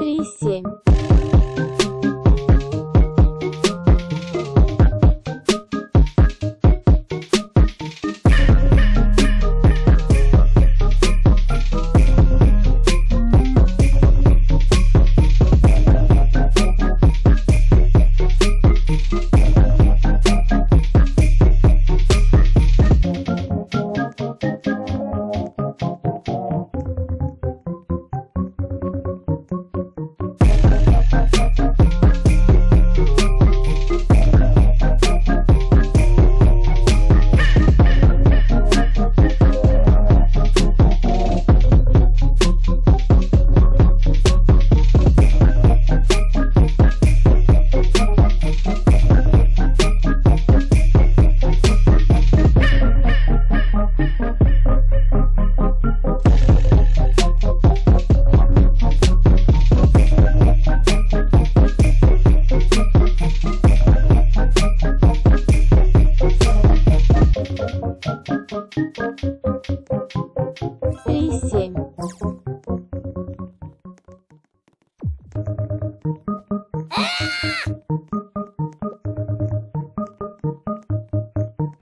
три семь.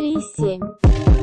три семь.